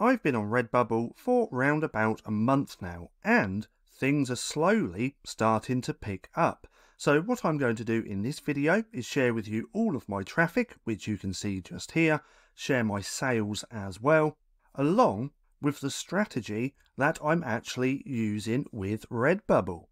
I've been on Redbubble for round about a month now, and things are slowly starting to pick up. So what I'm going to do in this video is share with you all of my traffic, which you can see just here, share my sales as well, along with the strategy that I'm actually using with Redbubble.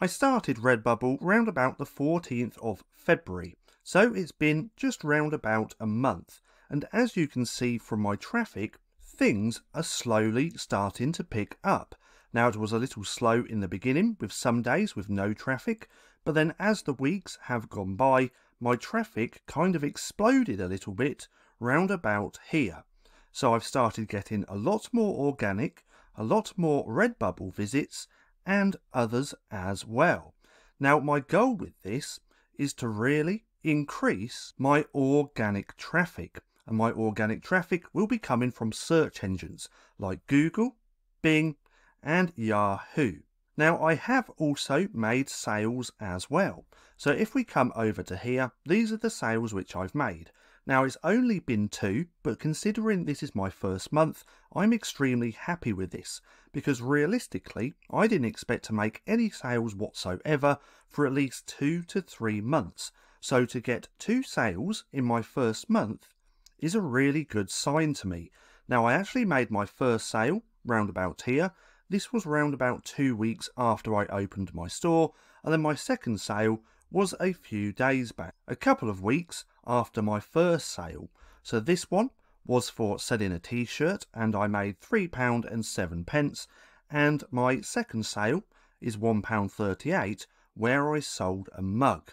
I started Redbubble round about the 14th of February, so it's been just round about a month, and as you can see from my traffic, things are slowly starting to pick up. Now it was a little slow in the beginning with some days with no traffic, but then as the weeks have gone by, my traffic kind of exploded a little bit round about here. So I've started getting a lot more organic, a lot more Redbubble visits, and others as well. Now, my goal with this is to really increase my organic traffic. And my organic traffic will be coming from search engines like Google, Bing, and Yahoo. Now, I have also made sales as well. So if we come over to here, these are the sales which I've made. Now, it's only been two, but considering this is my first month, I'm extremely happy with this because realistically, I didn't expect to make any sales whatsoever for at least two to three months. So to get two sales in my first month is a really good sign to me. Now, I actually made my first sale round about here. This was round about two weeks after I opened my store, and then my second sale was a few days back, a couple of weeks after my first sale. So this one was for selling a t-shirt and I made £3 and 7 pence and my second sale is £1.38 where I sold a mug.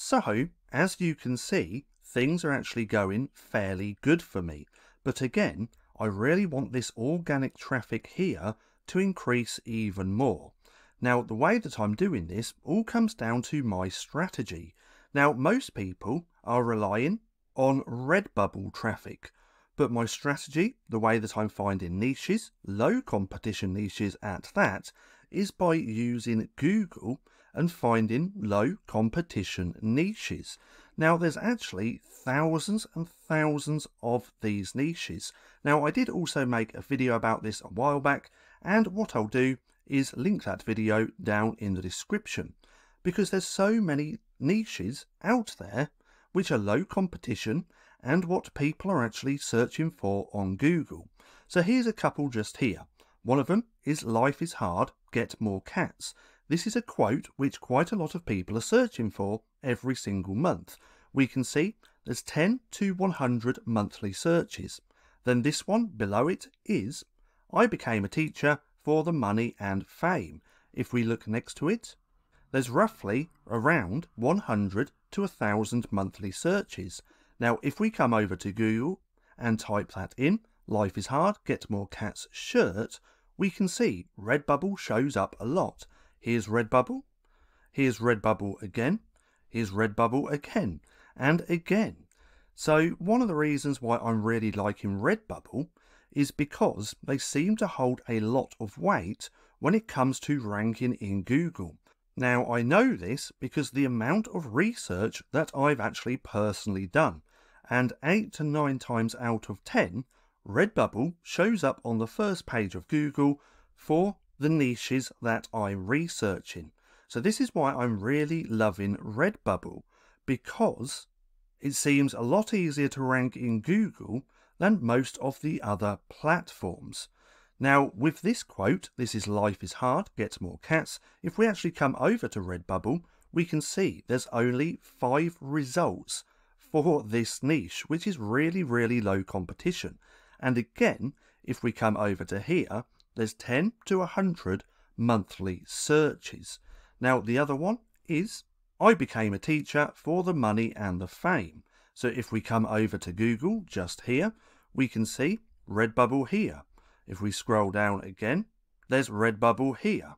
So, as you can see, things are actually going fairly good for me. But again, I really want this organic traffic here to increase even more. Now, the way that I'm doing this all comes down to my strategy. Now, most people are relying on Redbubble traffic, but my strategy, the way that I'm finding niches, low competition niches at that, is by using Google and finding low competition niches. Now, there's actually thousands and thousands of these niches. Now, I did also make a video about this a while back, and what I'll do is link that video down in the description because there's so many niches out there which are low competition and what people are actually searching for on Google. So here's a couple just here. One of them is Life is Hard, Get More Cats. This is a quote which quite a lot of people are searching for every single month. We can see there's 10 to 100 monthly searches. Then this one below it is I became a teacher for the money and fame. If we look next to it, there's roughly around 100 to 1000 monthly searches. Now, if we come over to Google and type that in, Life is Hard, Get More Cats shirt, we can see Redbubble shows up a lot. Here's Redbubble, here's Redbubble again, here's Redbubble again, and again. So one of the reasons why I'm really liking Redbubble is because they seem to hold a lot of weight when it comes to ranking in Google. Now, I know this because the amount of research that I've actually personally done, and 8 to 9 times out of 10, Redbubble shows up on the first page of Google for the niches that I'm researching. So this is why I'm really loving Redbubble, because it seems a lot easier to rank in Google than most of the other platforms. Now, with this quote, this is life is hard, get more cats, if we actually come over to Redbubble, we can see there's only five results for this niche, which is really, really low competition. And again, if we come over to here, there's 10 to 100 monthly searches. Now, the other one is I became a teacher for the money and the fame. So if we come over to Google just here, we can see Redbubble here. If we scroll down again, there's Redbubble here.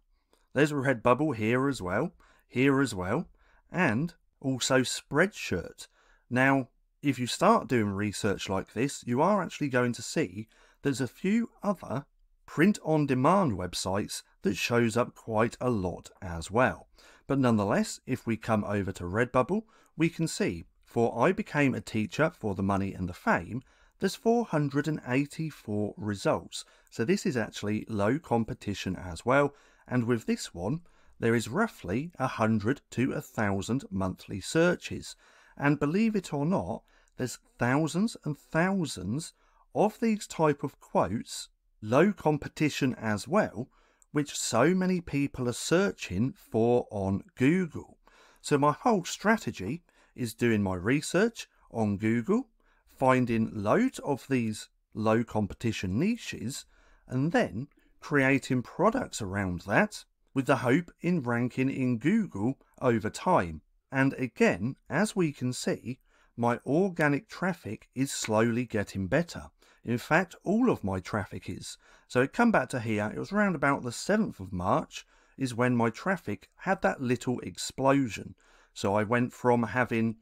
There's Redbubble here as well, here as well, and also Spreadshirt. Now, if you start doing research like this, you are actually going to see there's a few other print-on-demand websites that shows up quite a lot as well. But nonetheless, if we come over to Redbubble, we can see for I became a teacher for the money and the fame, there's 484 results. So this is actually low competition as well. And with this one, there is roughly 100 to 1,000 monthly searches. And believe it or not, there's thousands and thousands of these type of quotes, low competition as well, which so many people are searching for on Google. So my whole strategy is doing my research on Google, finding loads of these low competition niches, and then creating products around that with the hope in ranking in Google over time. And again, as we can see, my organic traffic is slowly getting better. In fact, all of my traffic is. So come back to here, it was around about the 7th of March is when my traffic had that little explosion. So I went from having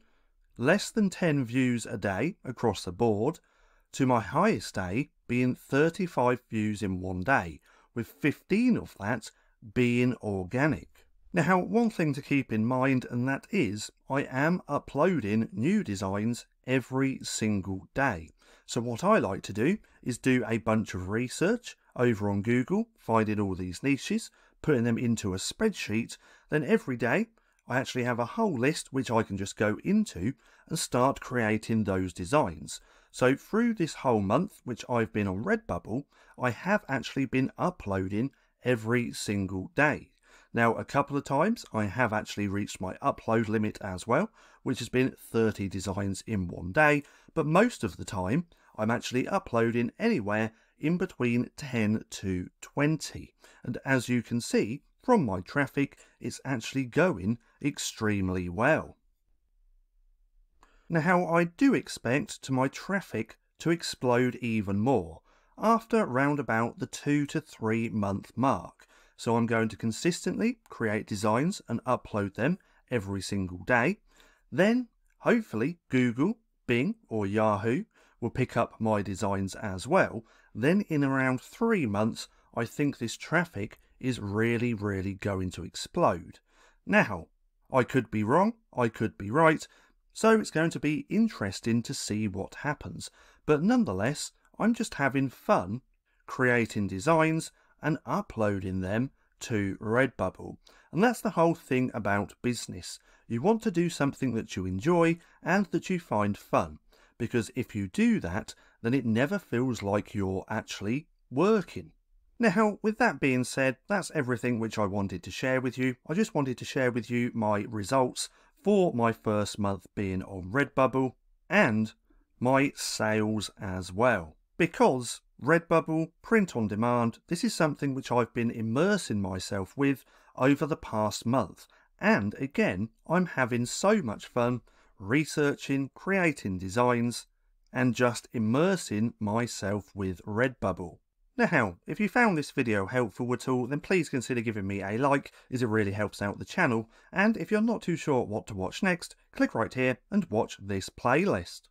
less than 10 views a day across the board to my highest day being 35 views in one day, with 15 of that being organic. Now, one thing to keep in mind, and that is I am uploading new designs every single day. So, what I like to do is do a bunch of research over on Google, finding all these niches, putting them into a spreadsheet. Then every day, I actually have a whole list which I can just go into and start creating those designs. So, through this whole month, which I've been on Redbubble, I have actually been uploading every single day. Now, a couple of times I have actually reached my upload limit as well, which has been 30 designs in one day, but most of the time I'm actually uploading anywhere in between 10 to 20. And as you can see from my traffic, it's actually going extremely well. Now, how I do expect to my traffic to explode even more, after round about the two to three month mark. So I'm going to consistently create designs and upload them every single day. Then, hopefully, Google, Bing, or Yahoo will pick up my designs as well. Then, in around three months, I think this traffic is really, really going to explode. Now, I could be wrong, I could be right, so it's going to be interesting to see what happens. But nonetheless, I'm just having fun creating designs and uploading them to Redbubble. And that's the whole thing about business. You want to do something that you enjoy and that you find fun. Because if you do that, then it never feels like you're actually working. Now, with that being said, that's everything which I wanted to share with you. I just wanted to share with you my results for my first month being on Redbubble and my sales as well because Redbubble, print on demand, this is something which I've been immersing myself with over the past month. And again, I'm having so much fun researching, creating designs, and just immersing myself with Redbubble. Now, if you found this video helpful at all, then please consider giving me a like, as it really helps out the channel. And if you're not too sure what to watch next, click right here and watch this playlist.